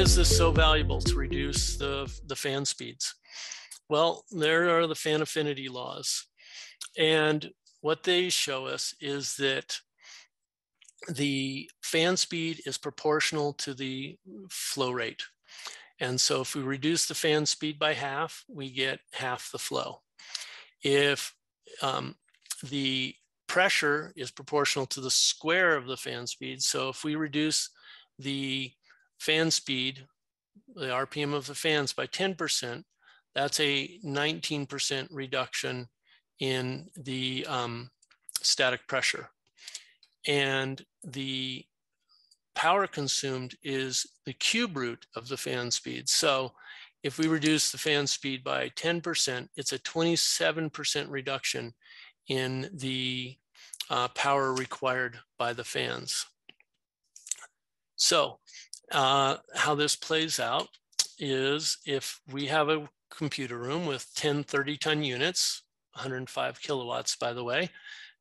this so valuable to reduce the, the fan speeds? Well, there are the fan affinity laws. And what they show us is that the fan speed is proportional to the flow rate. And so if we reduce the fan speed by half, we get half the flow. If um, the pressure is proportional to the square of the fan speed, so if we reduce the fan speed, the RPM of the fans by 10%, that's a 19% reduction in the um, static pressure. And the power consumed is the cube root of the fan speed. So if we reduce the fan speed by 10%, it's a 27% reduction in the uh, power required by the fans. So uh, how this plays out is if we have a computer room with 10 30 ton units, 105 kilowatts, by the way,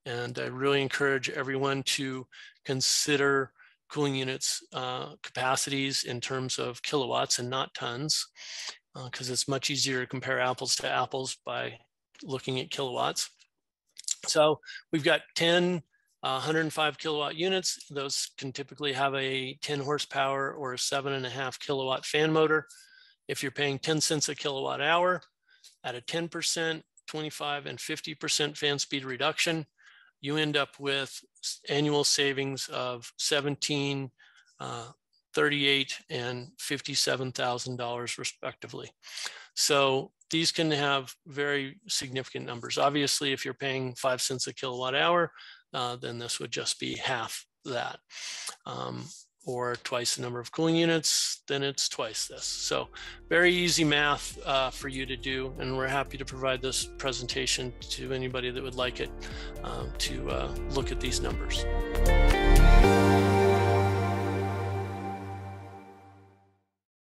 and I really encourage everyone to consider cooling units uh, capacities in terms of kilowatts and not tons, because uh, it's much easier to compare apples to apples by looking at kilowatts. So we've got 10 uh, 105 kilowatt units. Those can typically have a 10 horsepower or a seven and a half kilowatt fan motor. If you're paying 10 cents a kilowatt hour at a 10%, 25 and 50% fan speed reduction, you end up with annual savings of 17, uh, 38 and $57,000 respectively. So these can have very significant numbers. Obviously, if you're paying five cents a kilowatt hour, uh, then this would just be half that. Um, or twice the number of cooling units, then it's twice this. So very easy math uh, for you to do. And we're happy to provide this presentation to anybody that would like it um, to uh, look at these numbers.